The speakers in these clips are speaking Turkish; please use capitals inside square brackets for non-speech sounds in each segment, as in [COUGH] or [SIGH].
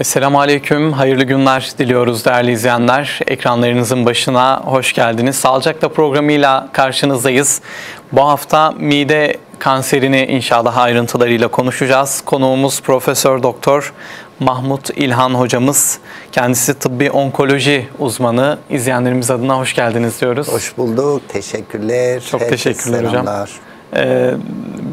Esselamu Aleyküm, hayırlı günler diliyoruz değerli izleyenler. Ekranlarınızın başına hoş geldiniz. Sağlıcakla programıyla karşınızdayız. Bu hafta mide kanserini inşallah ayrıntılarıyla konuşacağız. Konuğumuz Profesör Doktor Mahmut İlhan hocamız. Kendisi tıbbi onkoloji uzmanı. İzleyenlerimiz adına hoş geldiniz diyoruz. Hoş bulduk. Teşekkürler. Çok teşekkürler hocam. Ee,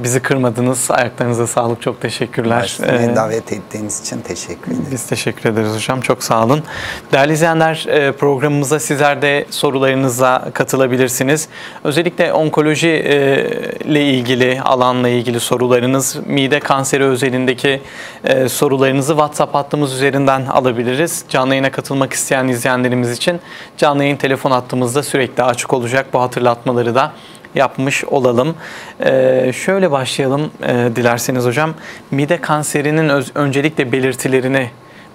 bizi kırmadınız. Ayaklarınıza sağlık. Çok teşekkürler. Beni Ee, davet ettiğiniz için teşekkür ederim. Biz teşekkür ederiz hocam. Çok sağ olun. Değerli izleyenler e, programımıza sizler de sorularınızla katılabilirsiniz. Özellikle onkoloji e, ile ilgili, alanla ilgili sorularınız, mide kanseri özelindeki e, sorularınızı WhatsApp hattımız üzerinden alabiliriz. Canlı yayına katılmak isteyen izleyenlerimiz için canlı yayın telefon hattımızda sürekli açık olacak. Bu hatırlatmaları da yapmış olalım. Ee, şöyle başlayalım e, dilerseniz hocam. Mide kanserinin öz- öncelikle belirtilerini,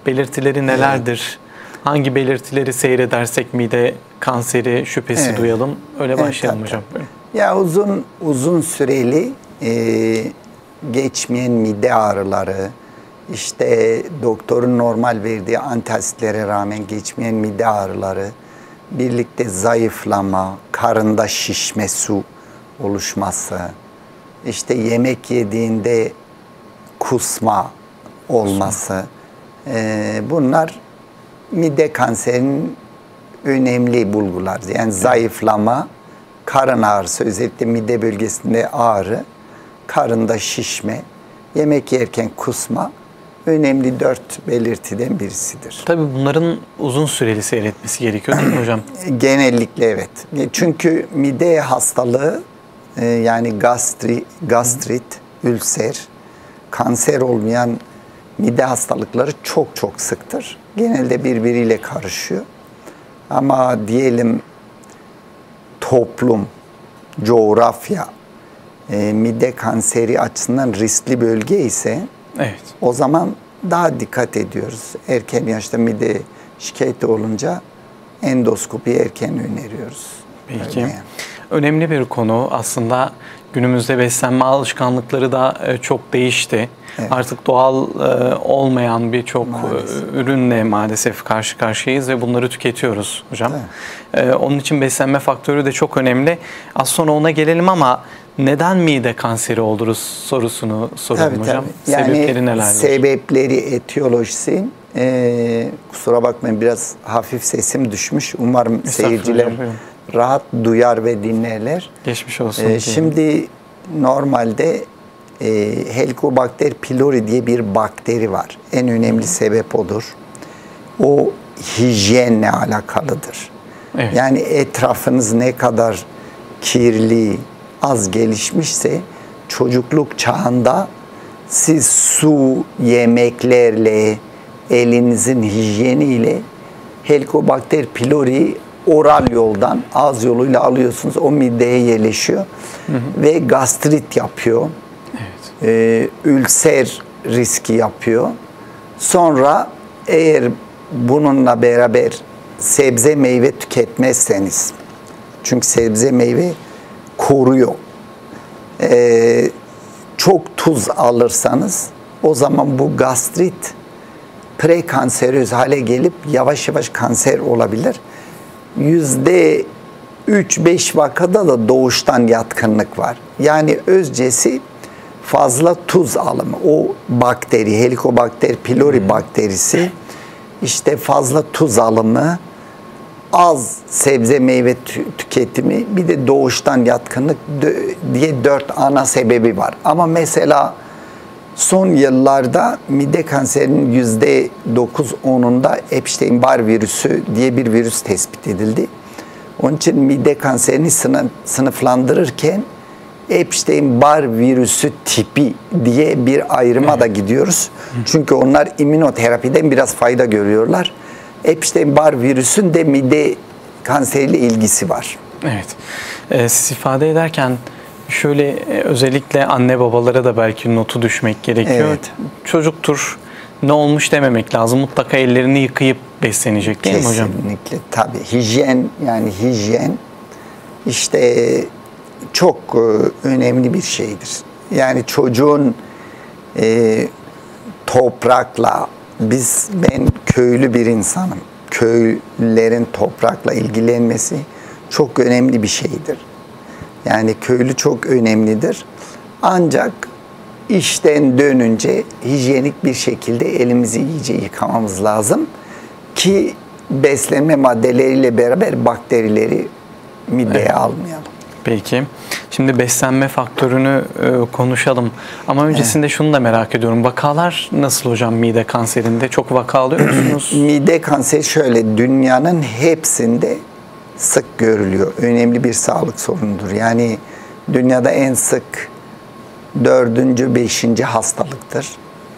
belirtileri nelerdir? Hangi belirtileri seyredersek mide kanseri şüphesi Evet. duyalım. Öyle Evet, başlayalım tabii, hocam. Buyurun. Ya uzun uzun süreli e, geçmeyen mide ağrıları, işte doktorun normal verdiği antasitlere rağmen geçmeyen mide ağrıları, birlikte zayıflama, karında şişme su oluşması, işte yemek yediğinde kusma olması, e, bunlar mide kanserinin önemli bulgular. Yani zayıflama, karın ağrısı, özellikle mide bölgesinde ağrı, karında şişme, yemek yerken kusma önemli dört belirtiden birisidir. Tabii bunların uzun süreli seyretmesi gerekiyor değil mi hocam? [CLEARS THROAT] Genellikle evet. Çünkü mide hastalığı e, yani gastri, gastrit, ülser, kanser olmayan mide hastalıkları çok çok sıktır. Genelde birbiriyle karışıyor. Ama diyelim toplum, coğrafya, e, mide kanseri açısından riskli bölge ise Evet. o zaman daha dikkat ediyoruz. Erken yaşta mide şikayeti olunca endoskopi erken öneriyoruz. Peki. Önemli bir konu aslında günümüzde beslenme alışkanlıkları da e, çok değişti. Artık doğal e, olmayan birçok e, ürünle maalesef karşı karşıyayız ve bunları tüketiyoruz hocam. E, Onun için beslenme faktörü de çok önemli. Az sonra ona gelelim ama neden mide kanseri oluruz sorusunu soralım hocam. Yani Sebepleri nelerdir? Sebepleri, etiyolojisi. Ee, kusura bakmayın biraz hafif sesim düşmüş. Umarım seyirciler rahat duyar ve dinlerler. Geçmiş olsun. Ee, şimdi normalde e, Helicobacter pylori diye bir bakteri var. En önemli sebep odur. O hijyenle alakalıdır. Evet. Yani etrafınız ne kadar kirli, az gelişmişse çocukluk çağında siz su, yemeklerle, elinizin hijyeniyle Helicobacter pylori oral yoldan, ağız yoluyla alıyorsunuz. O mideye yerleşiyor ve gastrit yapıyor. Ee, ülser riski yapıyor. Sonra eğer bununla beraber sebze meyve tüketmezseniz, çünkü sebze meyve koruyor. Ee, çok tuz alırsanız o zaman bu gastrit prekanseröz hale gelip yavaş yavaş kanser olabilir. Yüzde 3-5 vakada da doğuştan yatkınlık var. Yani özcesi fazla tuz alımı. O bakteri, Helicobacter pylori bakterisi işte fazla tuz alımı, az sebze meyve tü- tüketimi bir de doğuştan yatkınlık diye dört ana sebebi var. Ama mesela son yıllarda mide kanserinin yüzde 9-10'unda Epstein-Barr virüsü diye bir virüs tespit edildi. Onun için mide kanserini sınıf, sınıflandırırken Epstein-Barr virüsü tipi diye bir ayrıma da gidiyoruz. Çünkü onlar immünoterapiden biraz fayda görüyorlar. Epstein-Barr virüsün de mide kanseriyle ilgisi var. Evet. Ee, siz ifade ederken şöyle e, özellikle anne babalara da belki notu düşmek gerekiyor. Evet. Çocuktur ne olmuş dememek lazım. Mutlaka ellerini yıkayıp beslenecek değil mi hocam? Kesinlikle tabii. Hijyen yani hijyen işte çok e, önemli bir şeydir. Yani çocuğun e, toprakla, biz ben köylü bir insanım. Köylülerin toprakla ilgilenmesi çok önemli bir şeydir. Yani köylü çok önemlidir. Ancak işten dönünce hijyenik bir şekilde elimizi iyice yıkamamız lazım ki beslenme maddeleriyle beraber bakterileri mideye evet. almayalım. Peki. Şimdi beslenme faktörünü e, konuşalım. Ama öncesinde evet. şunu da merak ediyorum. Vakalar nasıl hocam mide kanserinde? Çok vaka alıyor [CLEARS THROAT] musunuz? mide kanseri şöyle dünyanın hepsinde sık görülüyor. Önemli bir sağlık sorunudur. Yani dünyada en sık dördüncü, beşinci hastalıktır.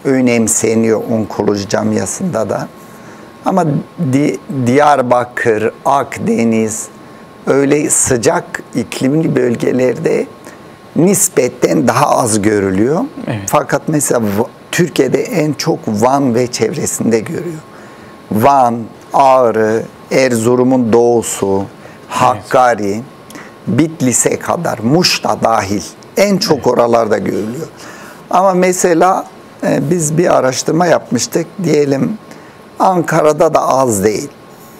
Önemseniyor onkoloji camiasında da. Ama Di Diyarbakır, Akdeniz, öyle sıcak iklimli bölgelerde nispetten daha az görülüyor. Evet. Fakat mesela Türkiye'de en çok Van ve çevresinde görüyor. Van, Ağrı, Erzurum'un doğusu, Hakkari, evet. Bitlis'e kadar, Muş da dahil en çok evet. oralarda görülüyor. Ama mesela e, biz bir araştırma yapmıştık. Diyelim Ankara'da da az değil.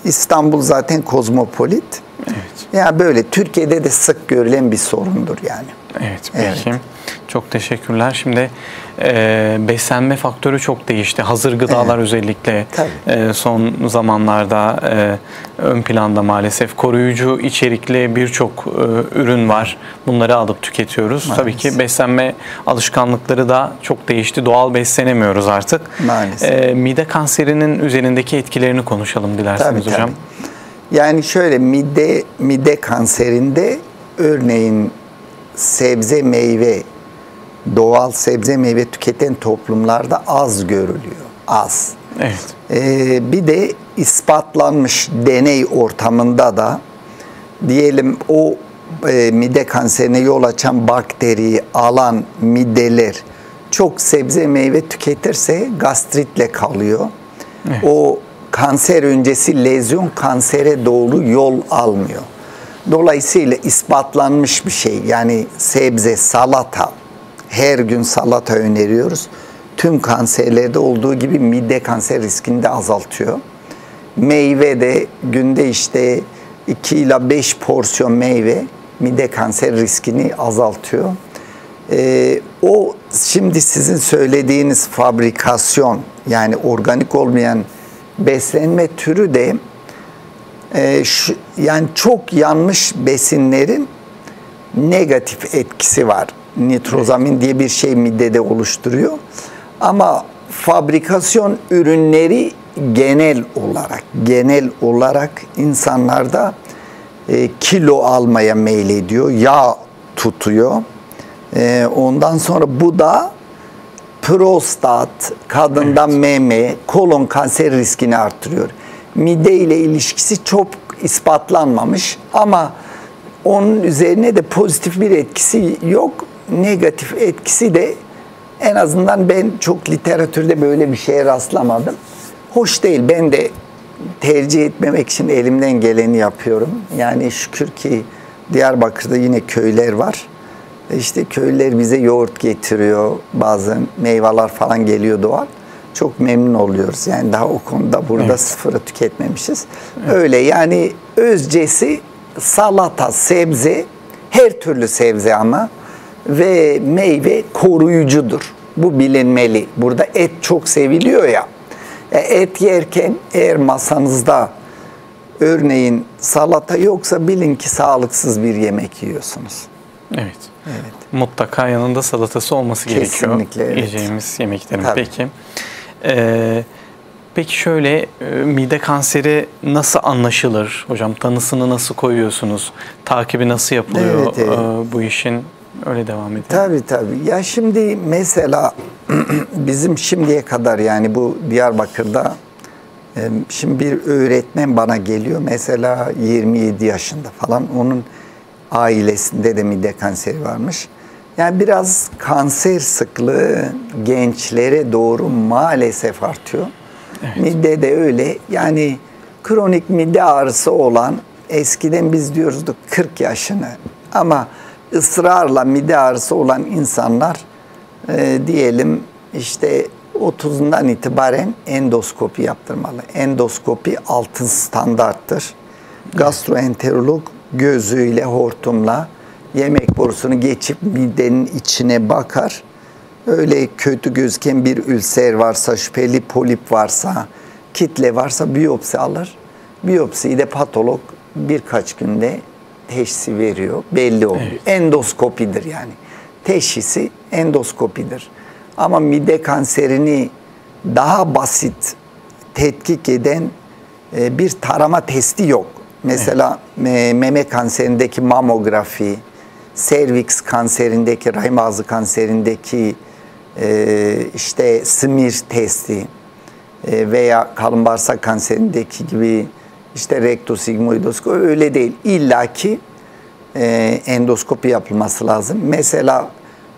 İstanbul zaten kozmopolit. Evet. Yani böyle Türkiye'de de sık görülen bir sorundur yani. Evet peki. Evet. Çok teşekkürler. Şimdi e, beslenme faktörü çok değişti. Hazır gıdalar evet. özellikle e, son zamanlarda e, ön planda maalesef. Koruyucu içerikli birçok e, ürün var. Bunları alıp tüketiyoruz. Maalesef. Tabii ki beslenme alışkanlıkları da çok değişti. Doğal beslenemiyoruz artık. Maalesef. E, mide kanserinin üzerindeki etkilerini konuşalım dilerseniz tabii, hocam. Tabii. Yani şöyle mide mide kanserinde örneğin sebze meyve doğal sebze meyve tüketen toplumlarda az görülüyor. Az. Evet. Ee, bir de ispatlanmış deney ortamında da diyelim o e, mide kanserine yol açan bakteriyi alan mideler çok sebze meyve tüketirse gastritle kalıyor. Evet. O kanser öncesi lezyon kansere doğru yol almıyor. Dolayısıyla ispatlanmış bir şey. Yani sebze, salata, her gün salata öneriyoruz. Tüm kanserlerde olduğu gibi mide kanser riskini de azaltıyor. Meyve de günde işte 2 ila 5 porsiyon meyve mide kanser riskini azaltıyor. Ee, o şimdi sizin söylediğiniz fabrikasyon yani organik olmayan beslenme türü de e, şu, yani çok yanlış besinlerin negatif etkisi var nitrozamin diye bir şey midede oluşturuyor. Ama fabrikasyon ürünleri genel olarak genel olarak insanlarda e, kilo almaya meylediyor, yağ tutuyor. E, ondan sonra bu da prostat, kadında evet. meme, kolon kanser riskini arttırıyor. Mide ile ilişkisi çok ispatlanmamış ama onun üzerine de pozitif bir etkisi yok negatif etkisi de en azından ben çok literatürde böyle bir şeye rastlamadım. Hoş değil. Ben de tercih etmemek için elimden geleni yapıyorum. Yani şükür ki Diyarbakır'da yine köyler var. İşte köylüler bize yoğurt getiriyor. Bazı meyveler falan geliyor doğal. Çok memnun oluyoruz. Yani daha o konuda burada evet. sıfırı tüketmemişiz. Evet. Öyle yani özcesi salata, sebze, her türlü sebze ama ve meyve koruyucudur. Bu bilinmeli. Burada et çok seviliyor ya. E, et yerken eğer masanızda örneğin salata yoksa bilin ki sağlıksız bir yemek yiyorsunuz. Evet. Evet. Mutlaka yanında salatası olması Kesinlikle, gerekiyor. Evet. Yiyeceğimiz yemeklerin. Tabii. Peki. Ee, peki şöyle e, mide kanseri nasıl anlaşılır hocam? Tanısını nasıl koyuyorsunuz? Takibi nasıl yapılıyor evet, evet. E, bu işin? Öyle devam edelim. Tabii tabii. Ya şimdi mesela [CLEARS THROAT] bizim şimdiye kadar yani bu Diyarbakır'da şimdi bir öğretmen bana geliyor mesela 27 yaşında falan onun ailesinde de mide kanseri varmış. Yani biraz kanser sıklığı gençlere doğru maalesef artıyor. Evet. Mide de öyle. Yani kronik mide ağrısı olan eskiden biz diyorduk 40 yaşını ama ısrarla mide ağrısı olan insanlar e, diyelim işte 30'undan itibaren endoskopi yaptırmalı. Endoskopi altın standarttır. Gastroenterolog gözüyle, hortumla yemek borusunu geçip midenin içine bakar. Öyle kötü gözüken bir ülser varsa, şüpheli polip varsa, kitle varsa biyopsi alır. Biyopsiyi de patolog birkaç günde teşhisi veriyor. Belli oluyor. Evet. Endoskopidir yani. Teşhisi endoskopidir. Ama mide kanserini daha basit tetkik eden e, bir tarama testi yok. Mesela evet. meme kanserindeki mamografi, serviks kanserindeki, rahim ağzı kanserindeki e, işte smear testi e, veya kalın bağırsak kanserindeki gibi işte rektosigmoidoskopi öyle değil. İlla ki endoskopi yapılması lazım. Mesela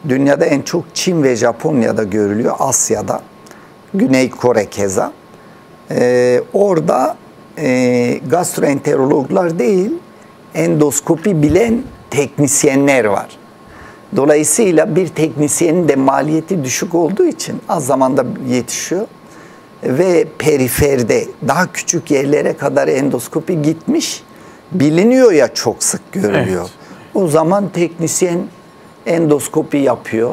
dünyada en çok Çin ve Japonya'da görülüyor, Asya'da, Güney Kore keza. Ee, orada e, gastroenterologlar değil, endoskopi bilen teknisyenler var. Dolayısıyla bir teknisyenin de maliyeti düşük olduğu için az zamanda yetişiyor ve periferde daha küçük yerlere kadar endoskopi gitmiş biliniyor ya çok sık görülüyor. Evet. O zaman teknisyen endoskopi yapıyor.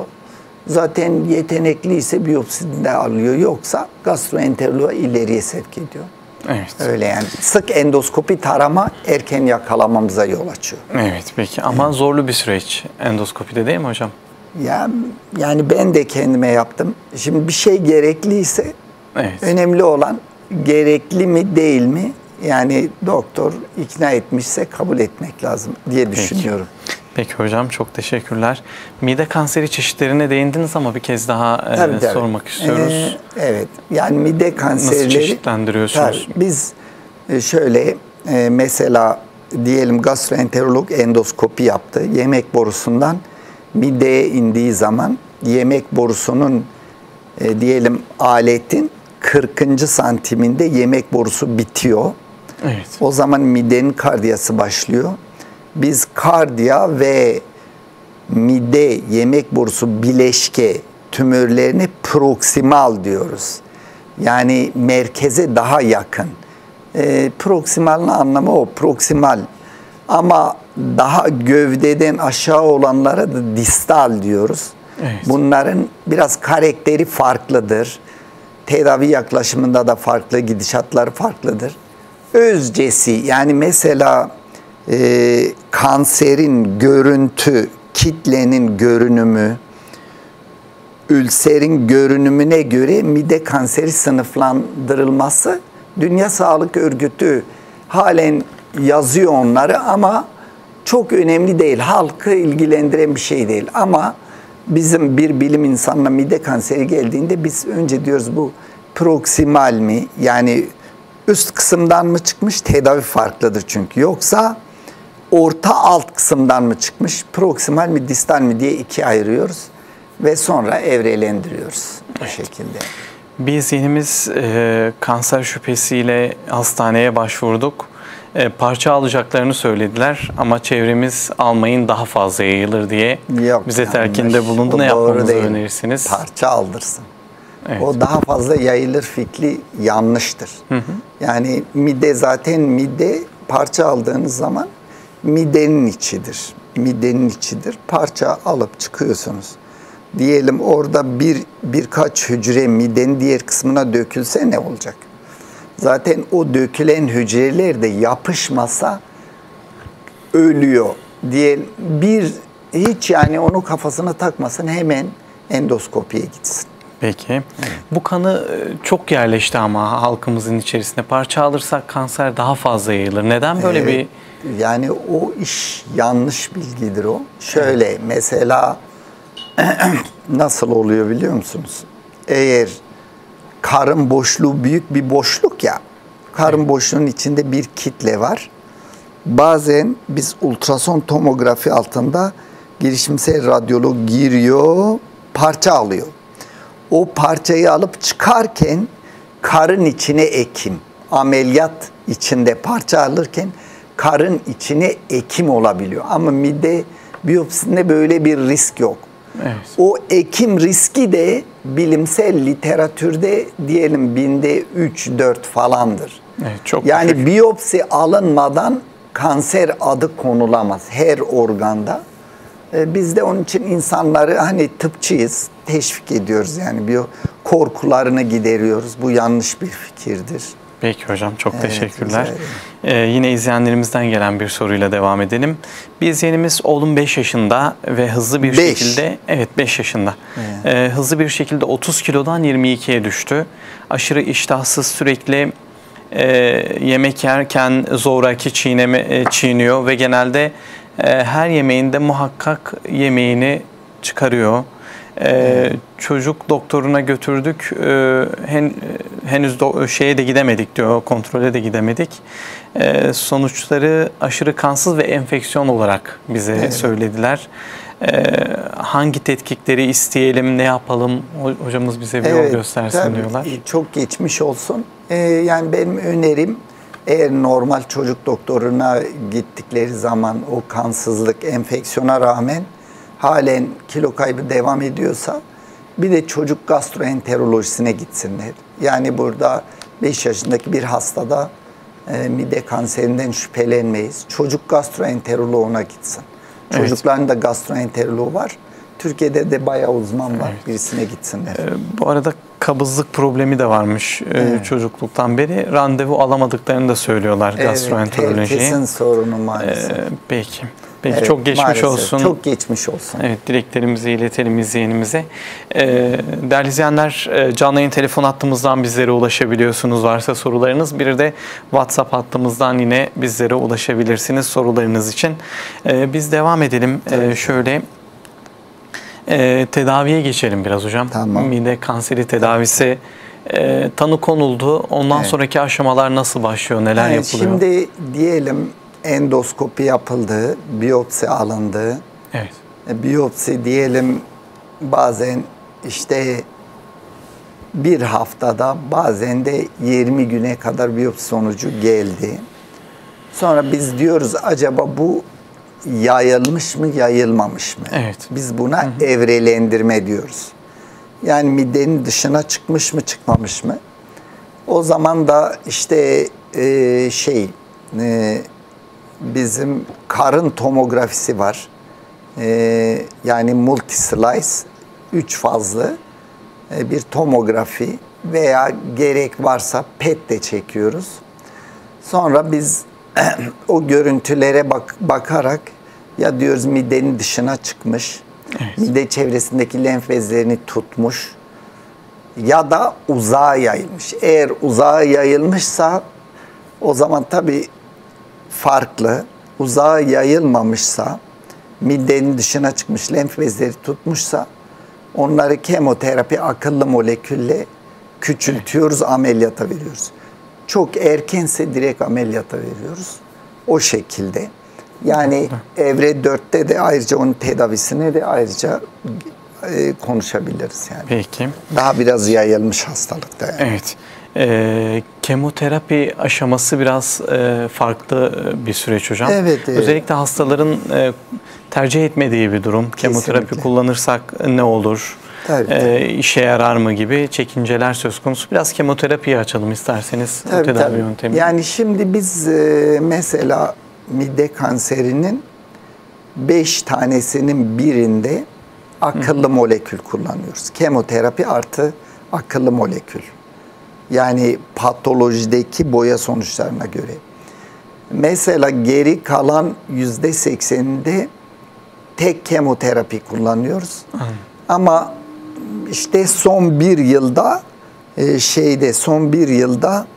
Zaten yetenekli ise biyopside alıyor. Yoksa gastroenteroloğa ileriye sevk ediyor. Evet. Öyle yani. Sık endoskopi tarama erken yakalamamıza yol açıyor. Evet peki ama evet. zorlu bir süreç endoskopide değil mi hocam? Ya yani ben de kendime yaptım. Şimdi bir şey gerekliyse evet. önemli olan gerekli mi değil mi? Yani doktor ikna etmişse kabul etmek lazım diye düşünüyorum. Peki. Peki hocam çok teşekkürler. Mide kanseri çeşitlerine değindiniz ama bir kez daha e, tabii, tabii. sormak istiyoruz. Ee, evet yani mide kanserleri... Nasıl çeşitlendiriyorsunuz? Tabii, biz e, şöyle e, mesela diyelim gastroenterolog endoskopi yaptı. Yemek borusundan mideye indiği zaman yemek borusunun e, diyelim aletin 40. santiminde yemek borusu bitiyor. Evet. O zaman midenin kardiyası başlıyor biz kardiya ve mide yemek borusu bileşke tümörlerini proksimal diyoruz. Yani merkeze daha yakın. E, proksimalın anlamı o, proksimal. Ama daha gövdeden aşağı olanlara da distal diyoruz. Evet. Bunların biraz karakteri farklıdır. Tedavi yaklaşımında da farklı, gidişatları farklıdır. Özcesi yani mesela e, kanserin görüntü, kitlenin görünümü, ülserin görünümüne göre mide kanseri sınıflandırılması Dünya Sağlık Örgütü halen yazıyor onları ama çok önemli değil. Halkı ilgilendiren bir şey değil. Ama bizim bir bilim insanına mide kanseri geldiğinde biz önce diyoruz bu proksimal mi? Yani üst kısımdan mı çıkmış? Tedavi farklıdır çünkü. Yoksa orta alt kısımdan mı çıkmış, proksimal mi distal mi diye ikiye ayırıyoruz ve sonra evrelendiriyoruz bu şekilde. Bir zihnimiz e, kanser şüphesiyle hastaneye başvurduk. E, parça alacaklarını söylediler ama çevremiz almayın daha fazla yayılır diye Yok, bize telkinde bulundu. Ne yapmamızı değil. önerirsiniz? Parça aldırsın. Evet. O daha fazla yayılır fikri yanlıştır. Hı hı. Yani mide zaten mide parça aldığınız zaman midenin içidir. Midenin içidir. Parça alıp çıkıyorsunuz. Diyelim orada bir birkaç hücre midenin diğer kısmına dökülse ne olacak? Zaten o dökülen hücreler de yapışmasa ölüyor. Diye bir hiç yani onu kafasına takmasın hemen endoskopiye gitsin. Peki. Evet. Bu kanı e, çok yerleşti ama halkımızın içerisinde. Parça alırsak kanser daha fazla yayılır. Neden böyle evet. bir yani o iş yanlış bilgidir o. Şöyle evet. mesela [CLEARS THROAT] nasıl oluyor biliyor musunuz? Eğer karın boşluğu büyük bir boşluk ya. Karın evet. boşluğunun içinde bir kitle var. Bazen biz ultrason tomografi altında girişimsel radyolog giriyor, parça alıyor. O parçayı alıp çıkarken karın içine ekim, ameliyat içinde parça alırken karın içine ekim olabiliyor. Ama mide biyopsisinde böyle bir risk yok. Evet. O ekim riski de bilimsel literatürde diyelim binde 3-4 falandır. Evet, çok yani düşük. biyopsi alınmadan kanser adı konulamaz her organda. Ee, Biz de onun için insanları hani tıpçıyız, teşvik ediyoruz yani biyo korkularını gideriyoruz. Bu yanlış bir fikirdir. Peki hocam çok Evet, teşekkürler. Ee, yine izleyenlerimizden gelen bir soruyla devam edelim. Bir izleyenimiz oğlum 5 yaşında ve hızlı bir Beş. şekilde evet 5 yaşında. Ee, hızlı bir şekilde 30 kilodan 22'ye düştü. Aşırı iştahsız sürekli e, yemek yerken zoraki çiğneme e, çiğniyor ve genelde e, her yemeğinde muhakkak yemeğini çıkarıyor. Ee, çocuk doktoruna götürdük. Ee, hen, henüz do- şeye de gidemedik diyor. Kontrole de gidemedik. Ee, sonuçları aşırı kansız ve enfeksiyon olarak bize söylediler. Ee, hangi tetkikleri isteyelim, ne yapalım? Ho- Hocamız bize bir yol göstersin tabii. diyorlar. Çok geçmiş olsun. Ee, yani benim önerim eğer normal çocuk doktoruna gittikleri zaman o kansızlık, enfeksiyona rağmen halen kilo kaybı devam ediyorsa bir de çocuk gastroenterolojisine gitsinler. Yani burada 5 yaşındaki bir hastada e, mide kanserinden şüphelenmeyiz. Çocuk gastroenteroloğuna gitsin. Evet. Çocukların da gastroenteroloğu var. Türkiye'de de bayağı uzman var. Birisine gitsinler. Ee, bu arada kabızlık problemi de varmış e, çocukluktan beri. Randevu alamadıklarını da söylüyorlar gastroenterolojiye. herkesin sorunu maalesef. Ee, peki. Peki Evet, çok geçmiş maalesef. olsun. Çok geçmiş olsun. Evet dileklerimizi iletelim izleyenimize. Ee, değerli izleyenler e, canlı yayın telefon hattımızdan bizlere ulaşabiliyorsunuz varsa sorularınız. Bir de WhatsApp hattımızdan yine bizlere ulaşabilirsiniz sorularınız için. Ee, biz devam edelim. Ee, şöyle e, tedaviye geçelim biraz hocam. Tamam. Mide kanseri tedavisi e, tanı konuldu. Ondan Evet. sonraki aşamalar nasıl başlıyor? Neler Yani yapılıyor? Şimdi diyelim endoskopi yapıldı, biyopsi alındı. Evet. E, Biyopsi diyelim bazen işte bir haftada bazen de 20 güne kadar biyopsi sonucu geldi. Sonra biz diyoruz acaba bu yayılmış mı yayılmamış mı? Evet. Biz buna evrelendirme diyoruz. Yani midenin dışına çıkmış mı çıkmamış mı? O zaman da işte e, şey e, bizim karın tomografisi var. E, yani multi slice, üç fazlı e, bir tomografi veya gerek varsa PET de çekiyoruz. Sonra biz [CLEARS THROAT] o görüntülere bak, bakarak ya diyoruz midenin dışına çıkmış, mide çevresindeki lenf bezlerini tutmuş ya da uzağa yayılmış. Eğer uzağa yayılmışsa o zaman tabii farklı. Uzağa yayılmamışsa, midenin dışına çıkmış lenf bezleri tutmuşsa onları kemoterapi akıllı molekülle küçültüyoruz, ameliyata veriyoruz. Çok erkense direkt ameliyata veriyoruz. O şekilde. Yani evre 4'te de ayrıca onun tedavisine de ayrıca e, konuşabiliriz yani. Peki. Daha biraz yayılmış hastalıkta yani. Evet. Ee, kemoterapi aşaması biraz e, farklı bir süreç hocam. Evet, evet. Özellikle hastaların e, tercih etmediği bir durum. Kemoterapi Kesinlikle. kullanırsak ne olur? Tabii, Ee, tabii. işe yarar mı gibi çekinceler söz konusu. Biraz kemoterapiyi açalım isterseniz. Tabii, tedavi tabii. yöntemi. Yani şimdi biz e, mesela mide kanserinin 5 tanesinin birinde akıllı molekül kullanıyoruz. Kemoterapi artı akıllı molekül. Yani patolojideki boya sonuçlarına göre. Mesela geri kalan yüzde sekseninde tek kemoterapi kullanıyoruz. Ama işte son bir yılda e, şeyde son bir yılda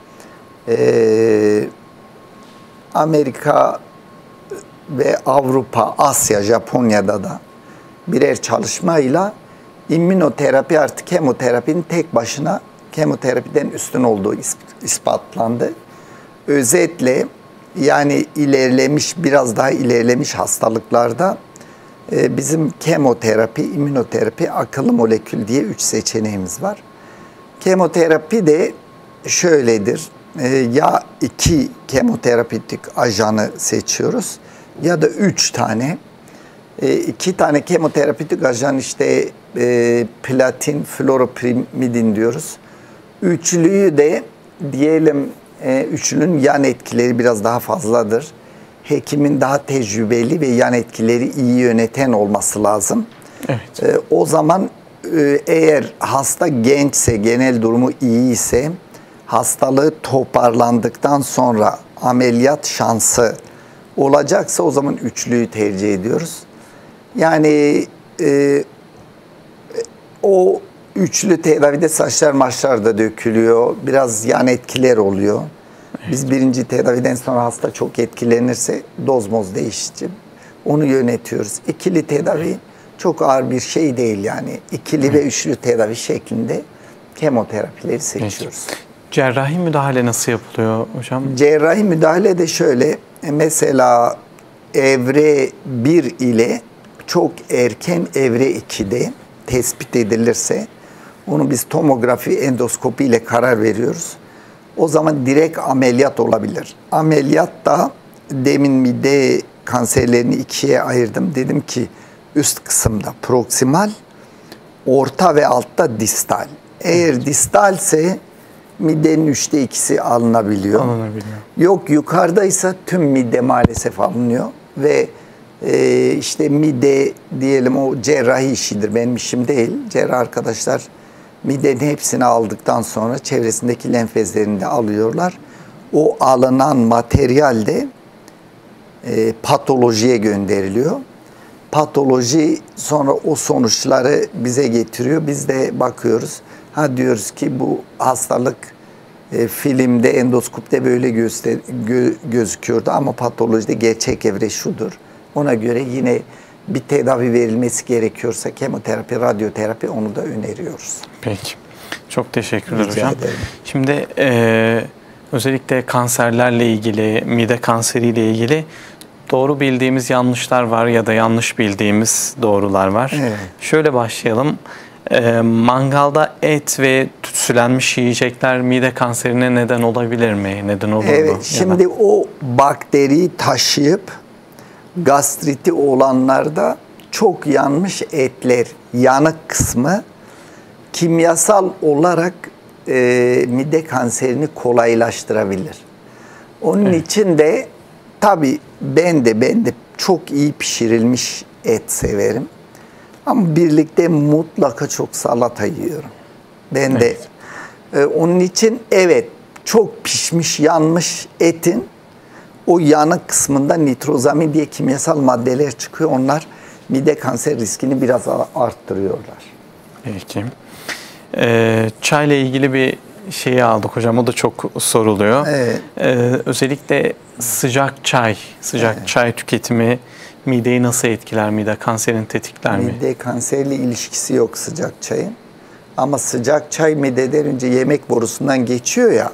e, Amerika ve Avrupa, Asya, Japonya'da da birer çalışmayla immünoterapi artı kemoterapinin tek başına kemoterapiden üstün olduğu is- ispatlandı. Özetle yani ilerlemiş biraz daha ilerlemiş hastalıklarda e, bizim kemoterapi, immünoterapi, akıllı molekül diye üç seçeneğimiz var. Kemoterapi de şöyledir. E, ya iki kemoterapitik ajanı seçiyoruz ya da üç tane. E, iki tane kemoterapitik ajan işte platin, fluoroprimidin diyoruz. Üçlüyü de diyelim e, üçlünün yan etkileri biraz daha fazladır. Hekimin daha tecrübeli ve yan etkileri iyi yöneten olması lazım. Evet. E, o zaman e, eğer hasta gençse, genel durumu iyi ise hastalığı toparlandıktan sonra ameliyat şansı olacaksa o zaman üçlüyü tercih ediyoruz. Yani e, o üçlü tedavide saçlar maçlar da dökülüyor. Biraz yan etkiler oluyor. Biz birinci tedaviden sonra hasta çok etkilenirse doz moz değişti. Onu yönetiyoruz. İkili tedavi çok ağır bir şey değil yani. İkili ve üçlü tedavi şeklinde kemoterapileri seçiyoruz. Cerrahi müdahale nasıl yapılıyor hocam? Cerrahi müdahale de şöyle e, mesela evre 1 ile çok erken evre 2'de tespit edilirse onu biz tomografi endoskopi ile karar veriyoruz. O zaman direkt ameliyat olabilir. Ameliyat da demin mide kanserlerini ikiye ayırdım. Dedim ki üst kısımda proksimal, orta ve altta distal. Eğer distalse midenin üçte ikisi alınabiliyor. Alınabiliyor. Yok yukarıdaysa tüm mide maalesef alınıyor ve e, işte mide diyelim o cerrahi işidir benim işim değil. Cerrah arkadaşlar midenin hepsini aldıktan sonra çevresindeki lenf bezlerini de alıyorlar. O alınan materyal de e, patolojiye gönderiliyor. Patoloji sonra o sonuçları bize getiriyor. Biz de bakıyoruz. Ha diyoruz ki bu hastalık e, filmde, endoskopte böyle göster gö gözüküyordu ama patolojide gerçek evre şudur. Ona göre yine bir tedavi verilmesi gerekiyorsa kemoterapi, radyoterapi onu da öneriyoruz. Peki. Çok teşekkürler Rica hocam. ederim. Şimdi e, özellikle kanserlerle ilgili, mide kanseriyle ilgili doğru bildiğimiz yanlışlar var ya da yanlış bildiğimiz doğrular var. Evet. Şöyle başlayalım. E, mangalda et ve tütsülenmiş yiyecekler mide kanserine neden olabilir mi? Neden olur mu? Ya Evet, da- şimdi o bakteriyi taşıyıp gastriti olanlarda çok yanmış etler, yanık kısmı kimyasal olarak e, mide kanserini kolaylaştırabilir. Onun için de tabii ben de ben de çok iyi pişirilmiş et severim. Ama birlikte mutlaka çok salata yiyorum. Ben de. Ee, onun için evet çok pişmiş yanmış etin o yanık kısmında nitrozamin diye kimyasal maddeler çıkıyor. Onlar mide kanser riskini biraz arttırıyorlar. Peki. Ee, çayla ilgili bir şeyi aldık hocam. O da çok soruluyor. Evet. Ee, özellikle sıcak çay, sıcak çay tüketimi mideyi nasıl etkiler? Mide kanserini tetikler mi? Mide kanserle ilişkisi yok sıcak çayın. Ama sıcak çay mideden önce yemek borusundan geçiyor ya.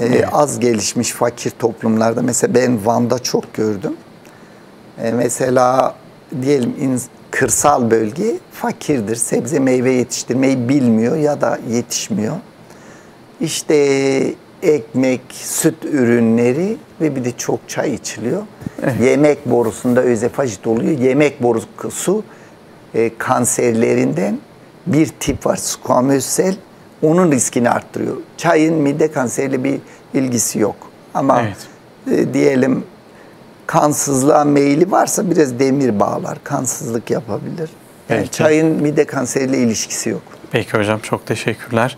E, Az gelişmiş fakir toplumlarda mesela ben Van'da çok gördüm. E, mesela diyelim in- kırsal bölge fakirdir. Sebze meyve yetiştirmeyi bilmiyor ya da yetişmiyor. İşte ekmek, süt ürünleri ve bir de çok çay içiliyor. Yemek borusunda özefajit oluyor. Yemek borusu e, kanserlerinden bir tip var squamous cell. Onun riskini arttırıyor. Çayın mide kanseriyle bir ilgisi yok. Ama Evet. e, diyelim kansızlığa meyili varsa biraz demir bağlar. Kansızlık yapabilir. Yani Peki. çayın mide kanseriyle ilişkisi yok. Peki hocam çok teşekkürler.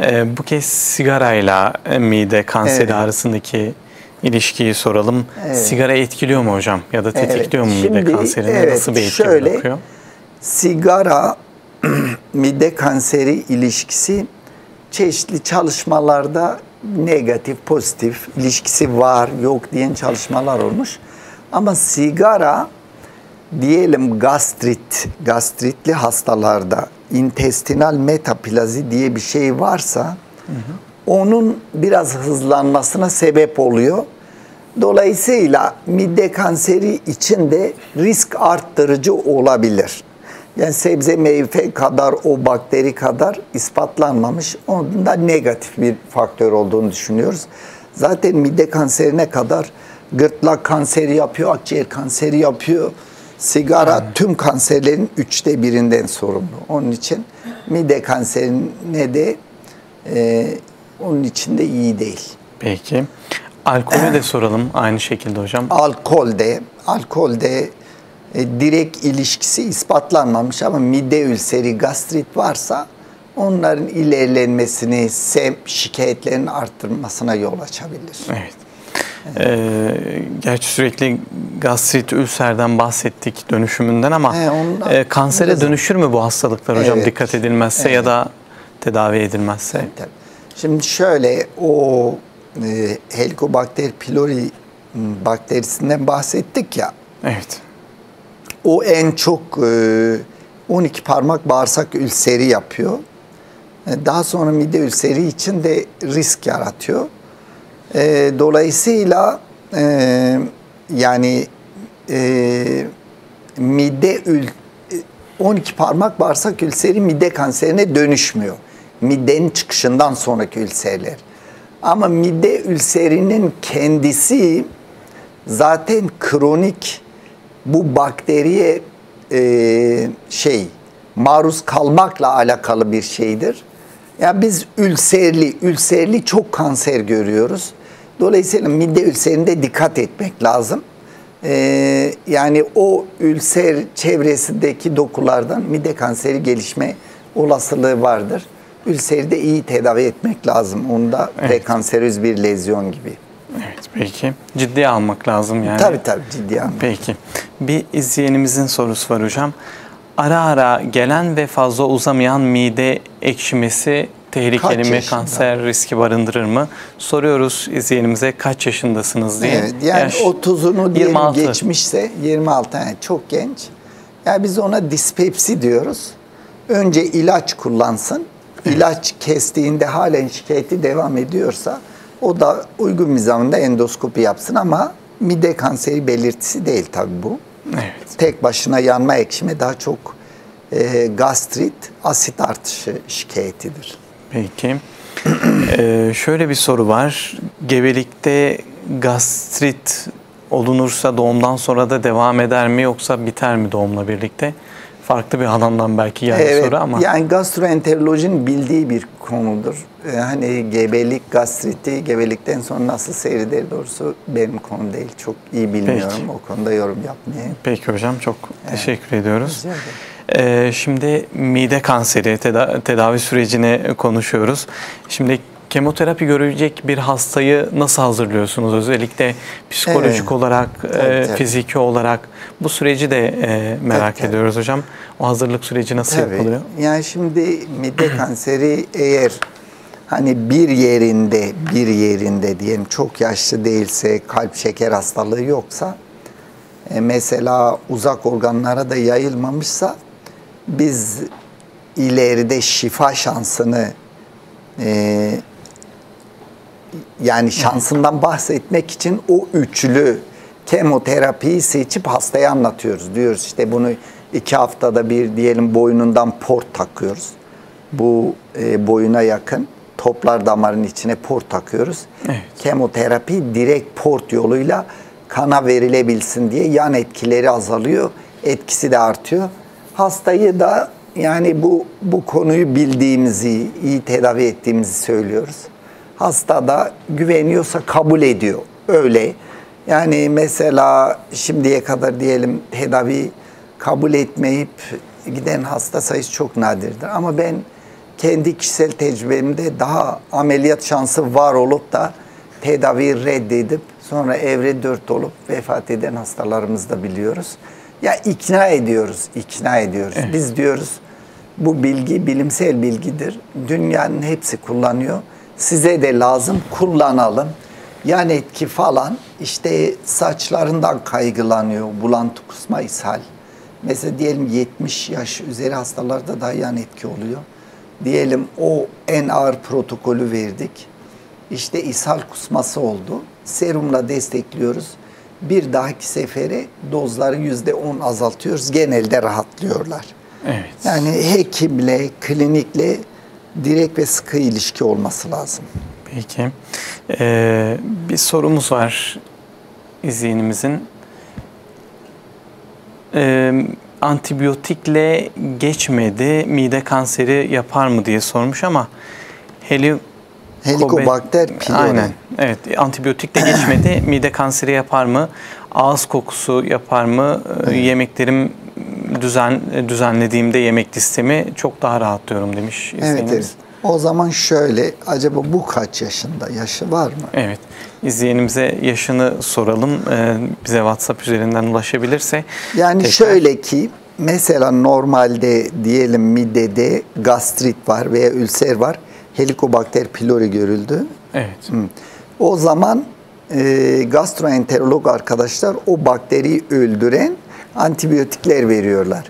Ee, bu kez sigarayla e, mide kanseri Evet. arasındaki ilişkiyi soralım. Sigara etkiliyor mu hocam ya da tetikliyor Evet, mu mide şimdi, kanserini? evet, Nasıl bir etki şöyle, bırakıyor? Sigara [CLEARS THROAT] mide kanseri ilişkisi çeşitli çalışmalarda negatif, pozitif ilişkisi var, yok diyen çalışmalar olmuş. Ama sigara diyelim gastrit, gastritli hastalarda intestinal metaplazi diye bir şey varsa onun biraz hızlanmasına sebep oluyor. Dolayısıyla mide kanseri için de risk arttırıcı olabilir. Yani sebze meyve kadar o bakteri kadar ispatlanmamış. Onun da negatif bir faktör olduğunu düşünüyoruz. Zaten mide kanserine kadar gırtlak kanseri yapıyor, akciğer kanseri yapıyor, Sigara tüm kanserlerin üçte birinden sorumlu. Onun için mide kanserine de e, onun için de iyi değil. Peki. Alkolü de soralım aynı şekilde hocam. Alkolde, alkolde e, direkt ilişkisi ispatlanmamış ama mide ülseri, gastrit varsa onların ilerlenmesini, sem şikayetlerin arttırmasına yol açabilir. Evet. Ee, gerçi sürekli gastrit, ülserden bahsettik dönüşümünden ama He, ondan e, kansere biraz- dönüşür mü bu hastalıklar hocam Evet. dikkat edilmezse ya da tedavi edilmezse? Tabii. Şimdi şöyle o e, Helicobacter pylori m, bakterisinden bahsettik ya. Evet. O en çok e, 12 parmak bağırsak ülseri yapıyor. E, Daha sonra mide ülseri için de risk yaratıyor. E, Dolayısıyla e, yani e, mide ül 12 parmak bağırsak ülseri mide kanserine dönüşmüyor. Midenin çıkışından sonraki ülserler. Ama mide ülserinin kendisi zaten kronik bu bakteriye e, şey maruz kalmakla alakalı bir şeydir. Ya biz ülserli, ülserli çok kanser görüyoruz. Dolayısıyla mide ülserinde dikkat etmek lazım. Ee, yani o ülser çevresindeki dokulardan mide kanseri gelişme olasılığı vardır. Ülseri de iyi tedavi etmek lazım. Onda Evet. prekanseröz bir lezyon gibi. Evet peki. Ciddiye almak lazım yani. Tabii tabii ciddi anlamda. Peki. Bir izleyenimizin sorusu var hocam. Ara ara gelen ve fazla uzamayan mide ekşimesi tehlikeli Kaç mi? yaşında? Kanser riski barındırır mı? Soruyoruz izleyenimize kaç yaşındasınız diye. Evet, yani Yaş 30'unu diyelim 26. geçmişse 26 yani çok genç. Yani biz ona dispepsi diyoruz. Önce ilaç kullansın. İlaç kestiğinde halen şikayeti devam ediyorsa o da uygun bir zamanda endoskopi yapsın ama mide kanseri belirtisi değil tabii bu. Evet. Tek başına yanma ekşime daha çok e, gastrit, asit artışı şikayetidir. Peki. Ee, [CLEARS THROAT] şöyle bir soru var. Gebelikte gastrit olunursa doğumdan sonra da devam eder mi yoksa biter mi doğumla birlikte? Farklı bir alandan belki geldi soru ama. Yani gastroenterolojinin bildiği bir konudur. Ee, hani gebelik, gastriti, gebelikten sonra nasıl seyreder doğrusu benim konu değil. Çok iyi bilmiyorum Peki. o konuda yorum yapmayı. Peki hocam çok teşekkür ediyoruz. Ee, şimdi mide kanseri teda- tedavi sürecini konuşuyoruz. Şimdi kemoterapi görecek bir hastayı nasıl hazırlıyorsunuz? Özellikle psikolojik Evet. olarak, Tabii, e, fiziki olarak bu süreci de e, merak tabii. ediyoruz hocam. O hazırlık süreci nasıl Tabii. yapılıyor? Yani şimdi mide [CLEARS THROAT] kanseri eğer hani bir yerinde bir yerinde diyelim çok yaşlı değilse kalp şeker hastalığı yoksa e, mesela uzak organlara da yayılmamışsa biz ileride şifa şansını e, yani şansından bahsetmek için o üçlü kemoterapiyi seçip hastaya anlatıyoruz. Diyoruz işte bunu iki haftada bir diyelim boynundan port takıyoruz. Bu e, boyuna yakın toplar damarın içine port takıyoruz. Evet. Kemoterapi direkt port yoluyla kana verilebilsin diye yan etkileri azalıyor. Etkisi de artıyor. Hastayı da yani bu bu konuyu bildiğimizi, iyi tedavi ettiğimizi söylüyoruz. Hasta da güveniyorsa kabul ediyor. Öyle. Yani mesela şimdiye kadar diyelim tedavi kabul etmeyip giden hasta sayısı çok nadirdir. Ama ben kendi kişisel tecrübemde daha ameliyat şansı var olup da tedavi reddedip sonra evre 4 olup vefat eden hastalarımızı da biliyoruz. Ya ikna ediyoruz, ikna ediyoruz. Biz diyoruz bu bilgi bilimsel bilgidir. Dünyanın hepsi kullanıyor. Size de lazım kullanalım. Yan etki falan işte saçlarından kaygılanıyor. Bulantı, kusma, ishal. Mesela diyelim 70 yaş üzeri hastalarda da yan etki oluyor. Diyelim o en ağır protokolü verdik. İşte ishal kusması oldu. Serumla destekliyoruz. Bir dahaki sefere dozları yüzde on azaltıyoruz. Genelde rahatlıyorlar. Evet. Yani hekimle, klinikle direkt ve sıkı ilişki olması lazım. Peki. Ee, bir sorumuz var izleyenimizin. e, antibiyotikle geçmedi. Mide kanseri yapar mı diye sormuş ama heli Helikobakter pylori. Aynen. Evet. Antibiyotikle geçmedi. Mide kanseri yapar mı? Ağız kokusu yapar mı? Evet. Yemeklerim düzen düzenlediğimde yemek listemi çok daha rahatlıyorum demiş Evet, evet. O zaman şöyle, acaba bu kaç yaşında? Yaşı var mı? Evet. İzleyenimize yaşını soralım. Ee, bize WhatsApp üzerinden ulaşabilirse. Yani tekrar... şöyle ki, mesela normalde diyelim midede gastrit var veya ülser var. Helikobakter pylori görüldü. Evet. O zaman e, gastroenterolog arkadaşlar o bakteriyi öldüren antibiyotikler veriyorlar.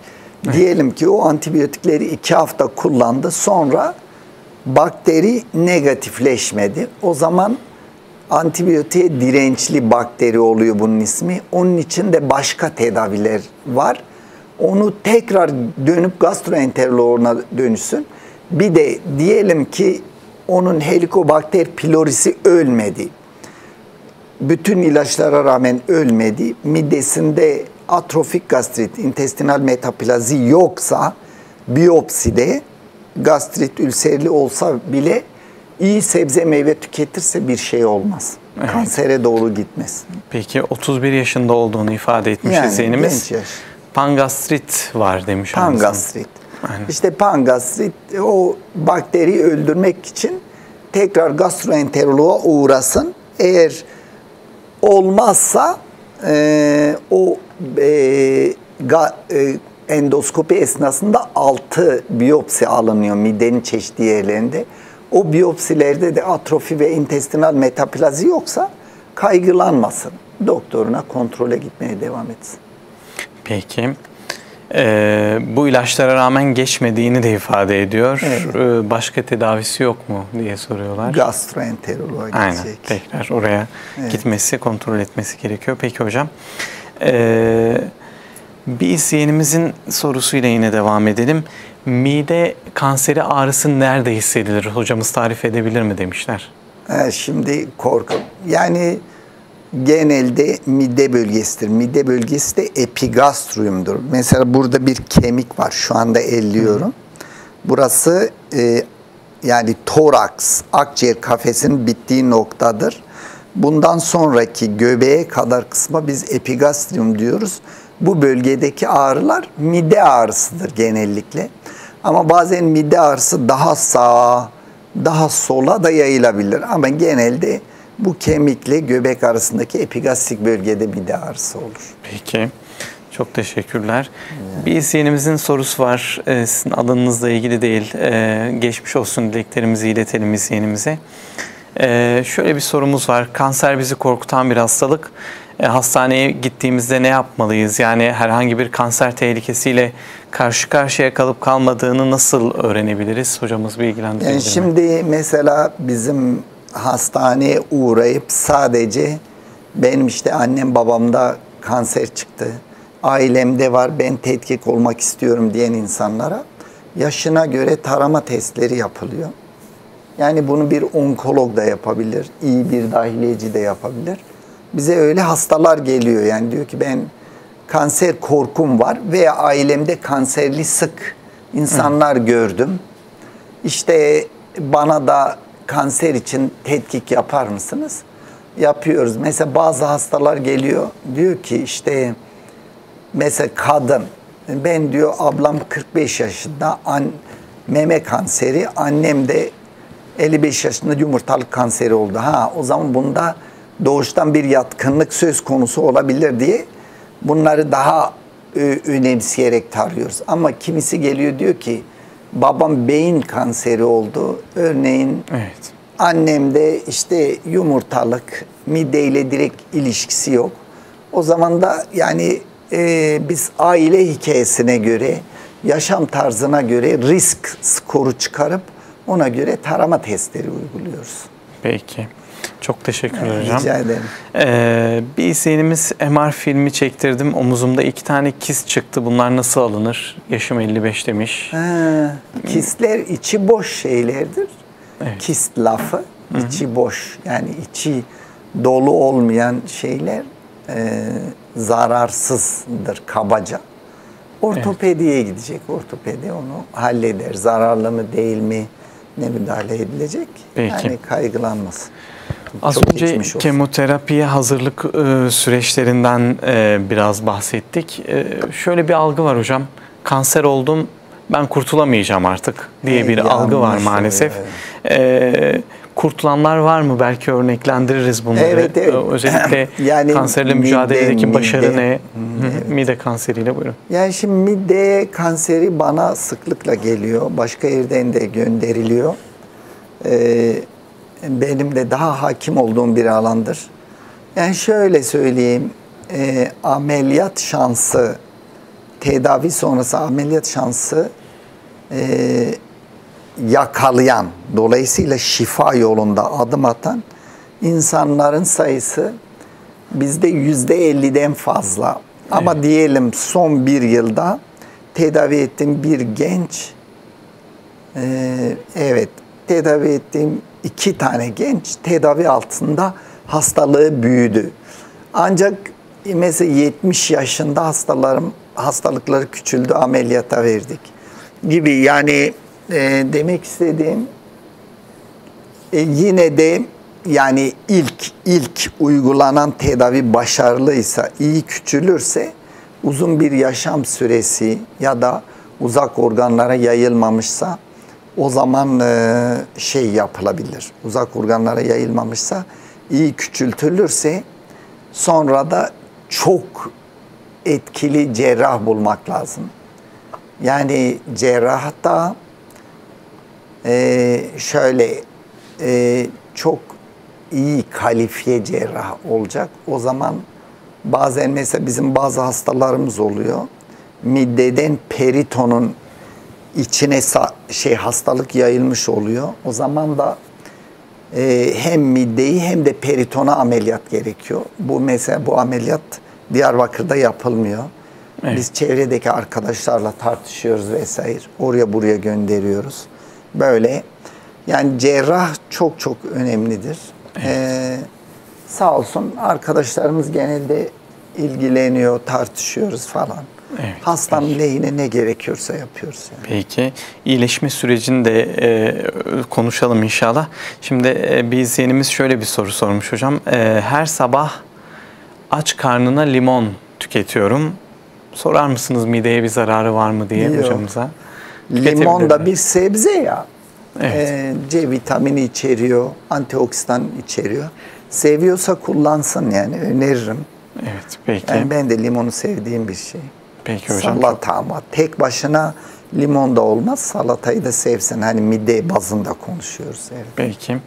Evet. Diyelim ki o antibiyotikleri iki hafta kullandı. Sonra bakteri negatifleşmedi. O zaman antibiyotiğe dirençli bakteri oluyor bunun ismi. Onun için de başka tedaviler var. Onu tekrar dönüp gastroenteroloğuna dönüşsün. Bir de diyelim ki onun helikobakter pylorisi ölmedi. Bütün ilaçlara rağmen ölmedi. Midesinde atrofik gastrit, intestinal metaplazi yoksa biyopside gastrit ülserli olsa bile iyi sebze meyve tüketirse bir şey olmaz. Evet. Kansere doğru gitmez. Peki 31 yaşında olduğunu ifade etmiş yani, izleyenimiz. Genç yaş. Pangastrit var demiş. Pangastrit. Aynen. İşte pangastrit o bakteriyi öldürmek için tekrar gastroenteroloğa uğrasın. Eğer olmazsa e, o e, ga, e, endoskopi esnasında altı biyopsi alınıyor midenin çeşitli yerlerinde. O biyopsilerde de atrofi ve intestinal metaplazi yoksa kaygılanmasın. Doktoruna kontrole gitmeye devam etsin. Peki. Ee, bu ilaçlara rağmen geçmediğini de ifade ediyor. Evet. Ee, başka tedavisi yok mu diye soruyorlar. Gastroenteroloğa gidecek. Aynen. Tekrar oraya evet. gitmesi, kontrol etmesi gerekiyor. Peki hocam. Ee, bir izleyenimizin sorusuyla yine devam edelim. Mide kanseri ağrısı nerede hissedilir? Hocamız tarif edebilir mi demişler. Şimdi korku. Yani genelde mide bölgesidir. Mide bölgesi de epigastrumdur. Mesela burada bir kemik var. Şu anda elliyorum. Burası e, yani toraks, akciğer kafesinin bittiği noktadır. Bundan sonraki göbeğe kadar kısma biz epigastrium diyoruz. Bu bölgedeki ağrılar mide ağrısıdır genellikle. Ama bazen mide ağrısı daha sağa, daha sola da yayılabilir. Ama genelde bu kemikle göbek arasındaki epigastrik bölgede mide ağrısı olur. Peki. Çok teşekkürler. Yani. Bir izleyenimizin sorusu var. Ee, sizin alanınızla ilgili değil. Ee, geçmiş olsun dileklerimizi iletelim izleyenimize. Ee, şöyle bir sorumuz var. Kanser bizi korkutan bir hastalık. Ee, hastaneye gittiğimizde ne yapmalıyız? Yani herhangi bir kanser tehlikesiyle karşı karşıya kalıp kalmadığını nasıl öğrenebiliriz? Hocamız bilgilendirebilir yani Şimdi mesela bizim hastaneye uğrayıp sadece benim işte annem babamda kanser çıktı. Ailemde var ben tetkik olmak istiyorum diyen insanlara yaşına göre tarama testleri yapılıyor. Yani bunu bir onkolog da yapabilir, iyi bir dahiliyeci de yapabilir. Bize öyle hastalar geliyor yani diyor ki ben kanser korkum var veya ailemde kanserli sık insanlar Hı. gördüm. İşte bana da kanser için tetkik yapar mısınız? Yapıyoruz. Mesela bazı hastalar geliyor diyor ki işte mesela kadın ben diyor ablam 45 yaşında an, meme kanseri annem de 55 yaşında yumurtalık kanseri oldu. Ha o zaman bunda doğuştan bir yatkınlık söz konusu olabilir diye bunları daha önemseyerek tarıyoruz. Ama kimisi geliyor diyor ki babam beyin kanseri oldu. Örneğin evet. annem de işte yumurtalık mideyle direkt ilişkisi yok. O zaman da yani e, biz aile hikayesine göre, yaşam tarzına göre risk skoru çıkarıp ona göre tarama testleri uyguluyoruz. Peki. Çok teşekkürler hocam. Rica ederim. Ee, bir izleyenimiz MR filmi çektirdim. Omuzumda iki tane kist çıktı. Bunlar nasıl alınır? Yaşım 55 demiş. Ha, kistler içi boş şeylerdir. Evet. Kist lafı Hı-hı. içi boş. Yani içi dolu olmayan şeyler e, zararsızdır kabaca. Ortopediye gidecek. Ortopedi onu halleder. Zararlı mı değil mi? Ne müdahale edilecek? Peki. Yani kaygılanmasın. Az Çok önce kemoterapiye hazırlık e, süreçlerinden e, biraz bahsettik. E, şöyle bir algı var hocam. Kanser oldum, ben kurtulamayacağım artık diye E, bir algı var maalesef. E, kurtulanlar var mı? Belki örneklendiririz bunları. Evet, evet. E, Özellikle [CLEARS THROAT] Yani kanserle mide, mücadeledeki mide. başarı ne? Hı, Hı hı, Mide kanseriyle buyurun. Yani şimdi mide kanseri bana sıklıkla geliyor. Başka yerden de gönderiliyor. Ee, benim de daha hakim olduğum bir alandır. Yani şöyle söyleyeyim. e, ameliyat şansı, tedavi sonrası ameliyat şansı e, yakalayan, dolayısıyla şifa yolunda adım atan insanların sayısı bizde yüzde elliden fazla. Ama diyelim son bir yılda tedavi ettiğim bir genç, e, evet tedavi ettiğim iki tane genç tedavi altında hastalığı büyüdü. Ancak mesela 70 yaşında hastalarım hastalıkları küçüldü ameliyata verdik gibi yani e, demek istediğim e, yine de yani ilk ilk uygulanan tedavi başarılıysa, iyi küçülürse uzun bir yaşam süresi ya da uzak organlara yayılmamışsa o zaman e, şey yapılabilir. Uzak organlara yayılmamışsa iyi küçültülürse sonra da çok etkili cerrah bulmak lazım. Yani cerrahta e, şöyle e, çok iyi kalifiye cerrah olacak. O zaman bazen mesela bizim bazı hastalarımız oluyor. Mideden peritonun içine şey hastalık yayılmış oluyor. O zaman da e, hem mideyi hem de peritona ameliyat gerekiyor. Bu mesela bu ameliyat Diyarbakır'da yapılmıyor. Evet. Biz çevredeki arkadaşlarla tartışıyoruz vesaire. Oraya buraya gönderiyoruz. Böyle yani cerrah çok çok önemlidir. Ee, sağ olsun arkadaşlarımız genelde ilgileniyor, tartışıyoruz falan. Evet, Hastanın lehine ne gerekiyorsa yapıyoruz. Yani. Peki. iyileşme sürecini de e, konuşalım inşallah. Şimdi e, bir izleyenimiz şöyle bir soru sormuş hocam. E, her sabah aç karnına limon tüketiyorum. Sorar mısınız mideye bir zararı var mı diye Yok. hocamıza? Limon da bir sebze ya. Evet. Ee, C vitamini içeriyor, antioksidan içeriyor. Seviyorsa kullansın yani öneririm. Evet peki. Yani ben de limonu sevdiğim bir şey. Peki hocam. Salata ama tek başına limon da olmaz. Salatayı da sevsin. Hani mide bazında konuşuyoruz. Evet. Peki.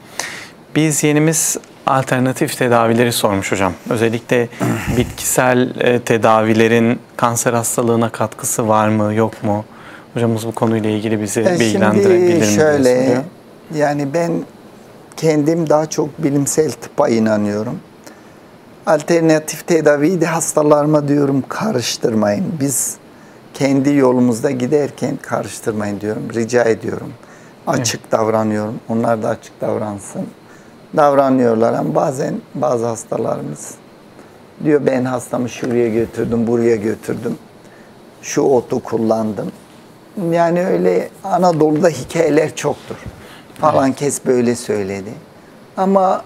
Bir izleyenimiz alternatif tedavileri sormuş hocam. Özellikle [CLEARS THROAT] bitkisel e, tedavilerin kanser hastalığına katkısı var mı yok mu? Hocamız bu konuyla ilgili bizi E, bilgilendirebilir mi? Şöyle yani ben kendim daha çok bilimsel tıpa inanıyorum. Alternatif tedaviyi de hastalarıma diyorum karıştırmayın. Biz kendi yolumuzda giderken karıştırmayın diyorum. Rica ediyorum. Açık davranıyorum. Onlar da açık davransın. Davranıyorlar ama bazen bazı hastalarımız diyor ben hastamı şuraya götürdüm, buraya götürdüm. Şu otu kullandım. Yani öyle Anadolu'da hikayeler çoktur. Falan kes böyle söyledi. Ama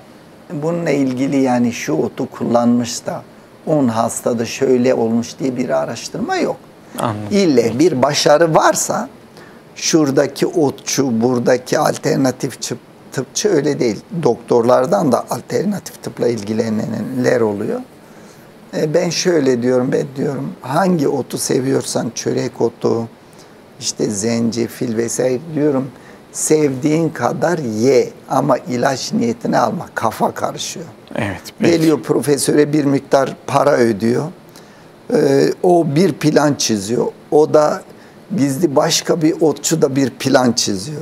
bununla ilgili yani şu otu kullanmış da 10 hastada şöyle olmuş diye bir araştırma yok. Anladım. İlle bir başarı varsa şuradaki otçu, buradaki alternatif çıp- tıpçı öyle değil. Doktorlardan da alternatif tıpla ilgilenenler oluyor. E, ben şöyle diyorum, ben diyorum hangi otu seviyorsan çörek otu, işte zencefil vesaire diyorum. Sevdiğin kadar ye ama ilaç niyetine alma. Kafa karışıyor. Evet. Peki. Geliyor profesöre bir miktar para ödüyor. Ee, o bir plan çiziyor. O da gizli başka bir otçu da bir plan çiziyor.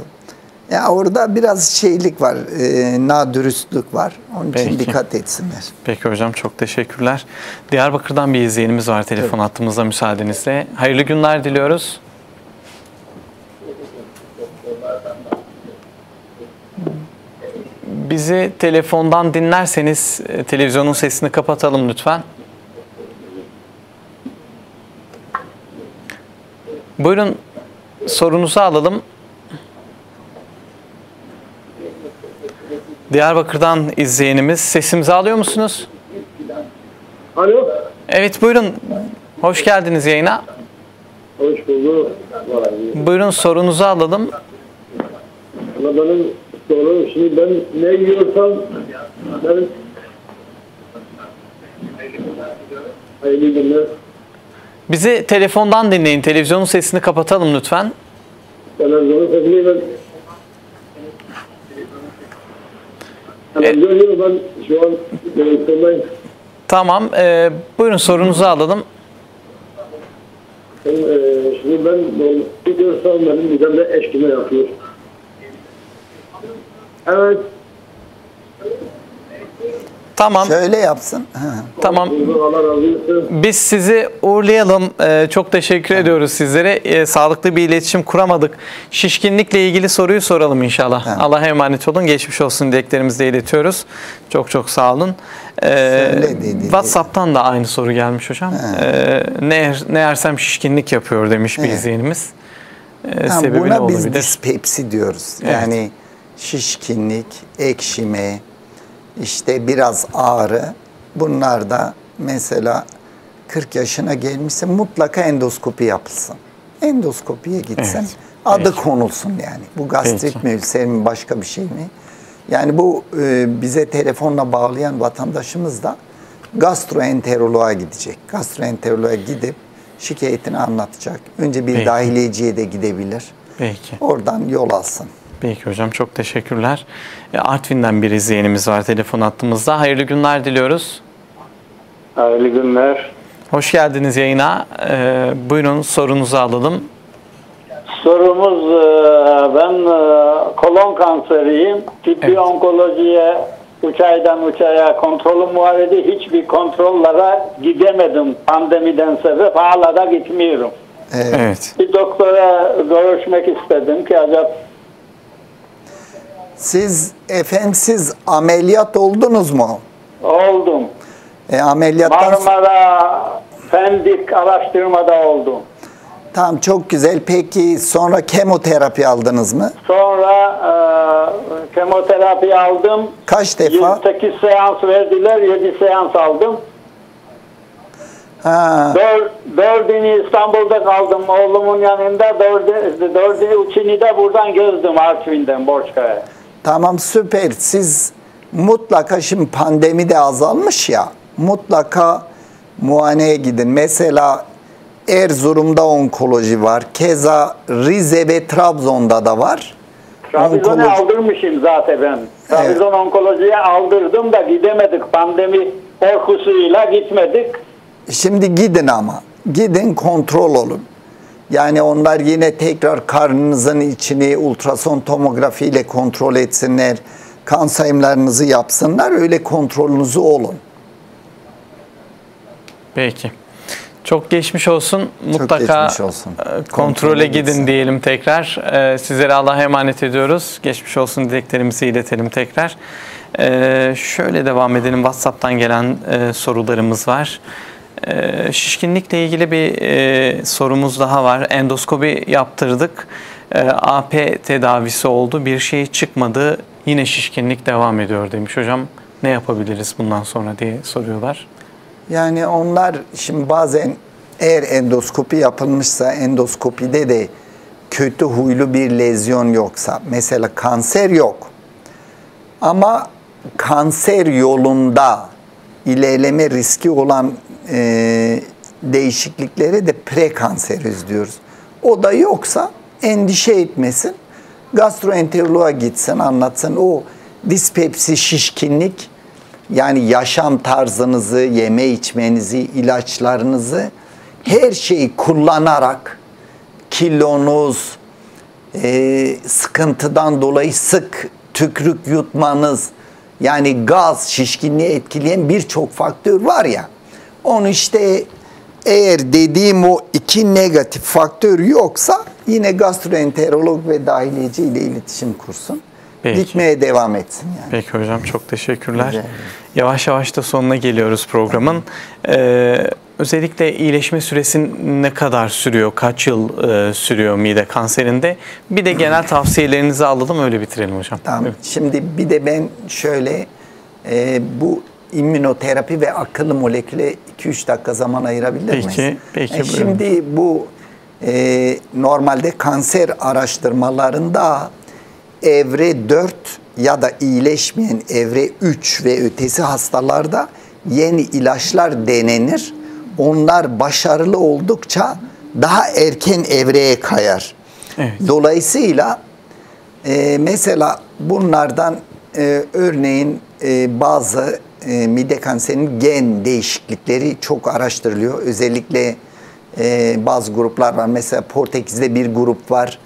Ya orada biraz şeylik var, e, nadürüstlük var. Onun için Peki. dikkat etsinler. Peki hocam çok teşekkürler. Diyarbakır'dan bir izleyenimiz var telefon hattımızda müsaadenizle. Hayırlı günler diliyoruz. Bizi telefondan dinlerseniz e, televizyonun sesini kapatalım lütfen. Buyurun sorunuzu alalım. Diyarbakır'dan izleyenimiz. Sesimizi alıyor musunuz? Alo. Evet buyurun. Hoş geldiniz yayına. Hoş bulduk. Buyurun sorunuzu alalım. Ama benim sorum şimdi ben ne yiyorsam ben hayırlı günler. Bizi telefondan dinleyin. Televizyonun sesini kapatalım lütfen. Televizyonun sesini ben Televizyon yok ben şu an televizyondayım. Tamam. e, buyurun sorunuzu alalım. Ben, e, şimdi ben normal yiyorsam benim midemde eşkime yapıyor. Evet. Tamam. Şöyle yapsın. Tamam. Biz sizi uğurlayalım. Ee, çok teşekkür ediyoruz sizlere. Ee, sağlıklı bir iletişim kuramadık. Şişkinlikle ilgili soruyu soralım inşallah. Tamam. Allah'a emanet olun. Geçmiş olsun dileklerimizi de iletiyoruz. Çok çok sağ olun. Ee, Söyle dedi. WhatsApp'tan da aynı soru gelmiş hocam. Ee, ne, yer- ne yersem şişkinlik yapıyor demiş bir Evet. izleyenimiz. Ee, Tamam, sebebi ne buna biz olabilir? dispepsi diyoruz. Evet. Yani şişkinlik, ekşime, işte biraz ağrı. Bunlar da mesela 40 yaşına gelmişse mutlaka endoskopi yapılsın. Endoskopiye gitsin. Evet, Adı peki. konulsun yani. Bu gastrit Peki. mi, ülser mi, başka bir şey mi? Yani bu e, bize telefonla bağlayan vatandaşımız da gastroenteroloğa gidecek. Gastroenteroloğa gidip şikayetini anlatacak. Önce bir Peki. dahiliyeciye de gidebilir. Peki. Oradan yol alsın. Peki hocam çok teşekkürler. Ee, Artvin'den bir izleyenimiz var telefon attığımızda. Hayırlı günler diliyoruz. Hayırlı günler. Hoş geldiniz yayına. Ee, buyurun sorunuzu alalım. Sorumuz e, ben e, kolon kanseriyim. Tıbbi Evet. onkolojiye uçaydan uçaya kontrolüm var idi. Hiçbir kontrollere gidemedim pandemiden sebep. Hala da gitmiyorum. Evet. Evet. Bir doktora görüşmek istedim ki acaba Siz efendim siz ameliyat oldunuz mu? oldum. E, ameliyattan Marmara Pendik araştırmada oldum. Tamam çok güzel. Peki sonra kemoterapi aldınız mı? Sonra e, kemoterapi aldım. Kaç defa? 28 seans verdiler. 7 seans aldım. Ha, Dör, dördünü İstanbul'da kaldım oğlumun yanında. Dördü, dördünü üçünü de buradan gezdim Artvin'den Borçkaya. Tamam süper. Siz mutlaka şimdi pandemi de azalmış ya. Mutlaka muayeneye gidin. Mesela Erzurum'da onkoloji var. Keza Rize ve Trabzon'da da var. Trabzon'u Onkoloji- aldırmışım zaten ben. Trabzon onkolojiye aldırdım da gidemedik. Pandemi korkusuyla gitmedik. Şimdi gidin ama. Gidin kontrol olun. Yani onlar yine tekrar karnınızın içini ultrason tomografi ile kontrol etsinler. Kan sayımlarınızı yapsınlar. Öyle kontrolünüzü olun. Peki. Çok geçmiş olsun. Mutlaka geçmiş olsun. e, kontrole Kontrole gidin gitsin. diyelim tekrar. E, Sizlere Allah'a emanet ediyoruz. Geçmiş olsun dileklerimizi iletelim tekrar. E, Şöyle devam edelim. WhatsApp'tan gelen sorularımız var. E, Şişkinlikle ilgili bir e, sorumuz daha var. Endoskopi yaptırdık. E, AP tedavisi oldu. Bir şey çıkmadı. Yine şişkinlik devam ediyor demiş hocam. Ne yapabiliriz bundan sonra diye soruyorlar. Yani onlar şimdi bazen eğer endoskopi yapılmışsa endoskopide de kötü huylu bir lezyon yoksa mesela kanser yok. Ama kanser yolunda ilerleme riski olan e, değişikliklere de prekanseröz diyoruz. O da yoksa endişe etmesin. Gastroenteroloğa gitsin, anlatsın. O dispepsi, şişkinlik yani yaşam tarzınızı, yeme içmenizi, ilaçlarınızı her şeyi kullanarak kilonuz, e, sıkıntıdan dolayı sık tükrük yutmanız, yani gaz, şişkinliği etkileyen birçok faktör var ya. Onu işte eğer dediğim o iki negatif faktör yoksa yine gastroenterolog ve dahiliyeci ile iletişim kursun. Peki. Gitmeye devam etsin yani. Peki hocam çok teşekkürler. Ederim. Yavaş yavaş da sonuna geliyoruz programın. Ee, özellikle iyileşme süresi ne kadar sürüyor? Kaç yıl e, sürüyor mide kanserinde? Bir de genel [CLEARS THROAT] tavsiyelerinizi alalım öyle bitirelim hocam. Tamam. Evet. Şimdi bir de ben şöyle e, bu immünoterapi ve akıllı moleküle 2-3 dakika zaman ayırabilir miyiz? Peki, peki, E, buyurun. şimdi bu e, normalde kanser araştırmalarında evre 4 ya da iyileşmeyen evre 3 ve ötesi hastalarda yeni ilaçlar denenir. Onlar başarılı oldukça daha erken evreye kayar. Evet. Dolayısıyla e, mesela bunlardan e, örneğin e, bazı e, mide kanserinin gen değişiklikleri çok araştırılıyor. Özellikle e, bazı gruplar var. Mesela Portekiz'de bir grup var.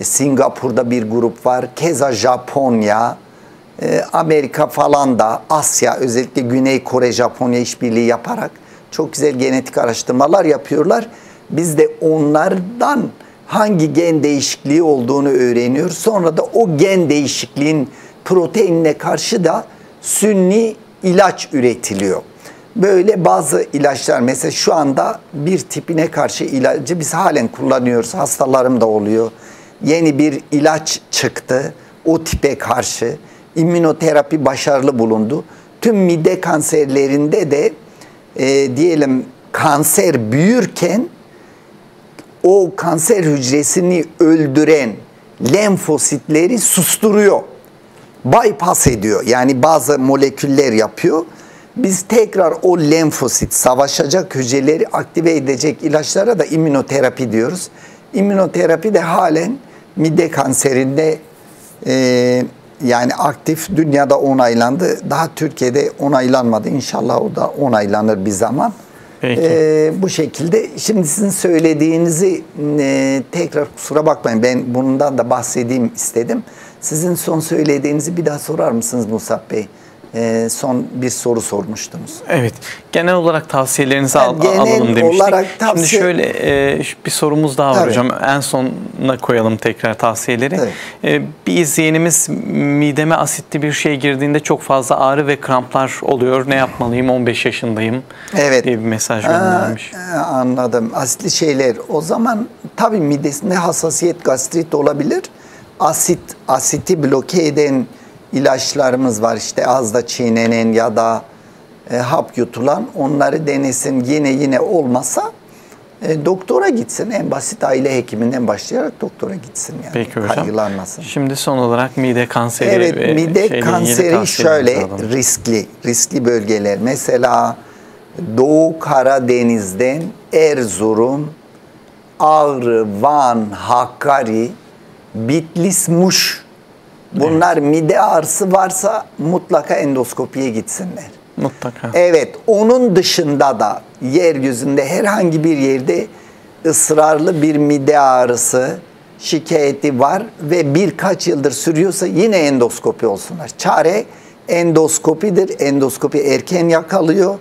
e, Singapur'da bir grup var. Keza Japonya, e, Amerika falan da Asya özellikle Güney Kore, Japonya işbirliği yaparak çok güzel genetik araştırmalar yapıyorlar. Biz de onlardan hangi gen değişikliği olduğunu öğreniyoruz. Sonra da o gen değişikliğin proteinine karşı da sünni ilaç üretiliyor. Böyle bazı ilaçlar mesela şu anda bir tipine karşı ilacı biz halen kullanıyoruz. Hastalarım da oluyor. Yeni bir ilaç çıktı o tipe karşı. İmmünoterapi başarılı bulundu. Tüm mide kanserlerinde de e, diyelim kanser büyürken o kanser hücresini öldüren lenfositleri susturuyor. Bypass ediyor. Yani bazı moleküller yapıyor. Biz tekrar o lenfosit savaşacak hücreleri aktive edecek ilaçlara da immünoterapi diyoruz. İmmünoterapi de halen mide kanserinde e, yani aktif dünyada onaylandı. Daha Türkiye'de onaylanmadı. İnşallah o da onaylanır bir zaman. Peki. Ee, bu şekilde. Şimdi sizin söylediğinizi e, tekrar kusura bakmayın ben bundan da bahsedeyim istedim. Sizin son söylediğinizi bir daha sorar mısınız Musab Bey? Ee, son bir soru sormuştunuz. Evet. Genel olarak tavsiyelerinizi al- Yani genel alalım demiştik. olarak Şimdi tavsiye- şöyle e, bir sorumuz daha var Tabii. hocam. En sonuna koyalım tekrar tavsiyeleri. E, bir izleyenimiz mideme asitli bir şey girdiğinde çok fazla ağrı ve kramplar oluyor. Ne yapmalıyım? 15 yaşındayım. Evet. diye bir mesaj göndermiş. e, anladım. Asitli şeyler. O zaman tabii midesinde hassasiyet gastrit olabilir. Asit, asiti bloke eden ilaçlarımız var. İşte az da çiğnenen ya da e, hap yutulan. Onları denesin. Yine yine olmasa e, doktora gitsin. En basit aile hekiminden başlayarak doktora gitsin yani. Peki hocam. Kaygılanmasın. Şimdi son olarak mide kanseri Evet, ve mide şeyle kanseri şöyle alalım. riskli, riskli bölgeler. Mesela Doğu Karadeniz'den Erzurum, Ağrı, Van, Hakkari, Bitlis, Muş. Bunlar mide ağrısı varsa mutlaka endoskopiye gitsinler. Mutlaka. Evet, onun dışında da yeryüzünde herhangi bir yerde ısrarlı bir mide ağrısı şikayeti var ve birkaç yıldır sürüyorsa yine endoskopi olsunlar. Çare endoskopidir. Endoskopi erken yakalıyor.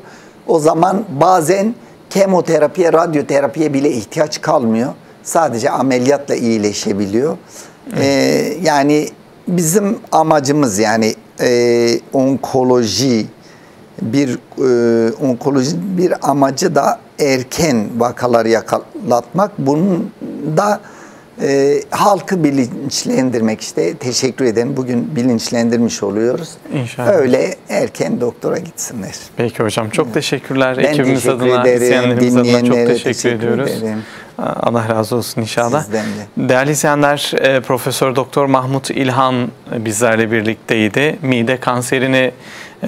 O zaman bazen kemoterapiye, radyoterapiye bile ihtiyaç kalmıyor. Sadece ameliyatla iyileşebiliyor. Ee, yani bizim amacımız yani e, onkoloji bir e, onkoloji bir amacı da erken vakaları yakalatmak. Bunun da e, halkı bilinçlendirmek işte. Teşekkür ederim. Bugün bilinçlendirmiş oluyoruz. İnşallah. Öyle erken doktora gitsinler. Peki hocam çok teşekkürler. Ben Ekibimiz teşekkür adına, ederim. adına çok teşekkür, teşekkür ediyoruz. ederim. Allah razı olsun inşallah. Sizden de. Değerli izleyenler, e, Profesör Doktor Mahmut İlhan e, bizlerle birlikteydi. Mide kanserini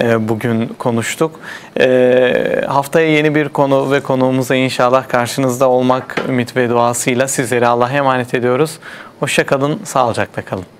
e, bugün konuştuk. Haftaya yeni bir konu ve konuğumuzla inşallah karşınızda olmak ümit ve duasıyla sizleri Allah'a emanet ediyoruz. Hoşça kalın, sağlıcakla kalın.